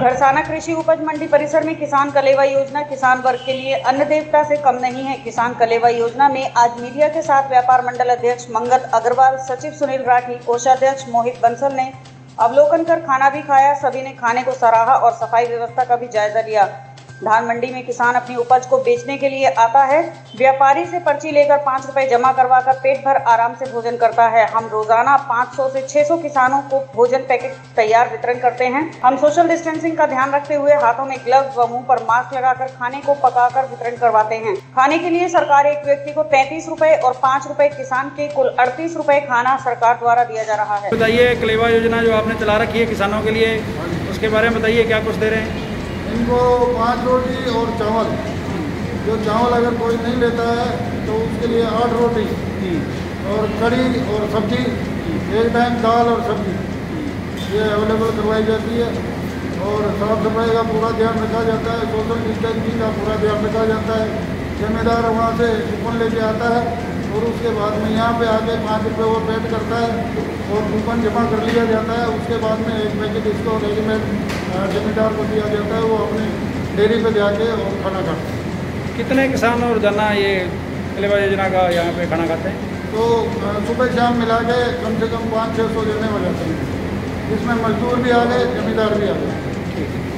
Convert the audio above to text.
घरसाना कृषि उपज मंडी परिसर में किसान कलेवा योजना किसान वर्ग के लिए अन्न देवता से कम नहीं है। किसान कलेवा योजना में आज मीडिया के साथ व्यापार मंडल अध्यक्ष मंगल अग्रवाल, सचिव सुनील राठी, कोषाध्यक्ष मोहित बंसल ने अवलोकन कर खाना भी खाया। सभी ने खाने को सराहा और सफ़ाई व्यवस्था का भी जायजा लिया। धान मंडी में किसान अपनी उपज को बेचने के लिए आता है। व्यापारी से पर्ची लेकर पाँच रुपए जमा करवा कर पेट भर आराम से भोजन करता है। हम रोज़ाना 500 से 600 किसानों को भोजन पैकेट तैयार वितरण करते हैं। हम सोशल डिस्टेंसिंग का ध्यान रखते हुए हाथों में ग्लव्स व मुँह पर मास्क लगाकर खाने को पकाकर वितरण करवाते हैं। खाने के लिए सरकार एक व्यक्ति को तैतीस रूपए और पाँच रूपए किसान के कुल अड़तीस रूपए खाना सरकार द्वारा दिया जा रहा है। बताइए कलेवा योजना जो आपने चला रखी है किसानों के लिए, उसके बारे में बताइए, क्या कुछ दे रहे हैं? इनको पाँच रोटी और चावल। जो चावल अगर कोई नहीं लेता है तो उसके लिए आठ रोटी। और कड़ी और सब्ज़ी, एक टाइम दाल और सब्ज़ी। ये अवेलेबल करवाई जाती है। और साफ़ सफ़ाई का पूरा ध्यान रखा जाता है। सोशल डिस्टेंसिंग का पूरा ध्यान रखा जाता है। जिम्मेदार वहाँ से कूपन लेके आता है। और उसके बाद में यहाँ पे आके पाँच रुपये वो पेड करता है और कूपन जमा कर लिया जाता है। उसके बाद में एक पैकेट इसको रेडीमेड जमींदार को दिया जाता है। वो अपने डेयरी पे जाके और खाना खाते हैं। कितने किसान और जना ये कलेवा योजना का यहाँ पे खाना खाते हैं? तो सुबह शाम मिला के कम से कम पाँच छः सौ जने हो जाते हैं। इसमें मजदूर भी आ गए जमींदार भी आ गए।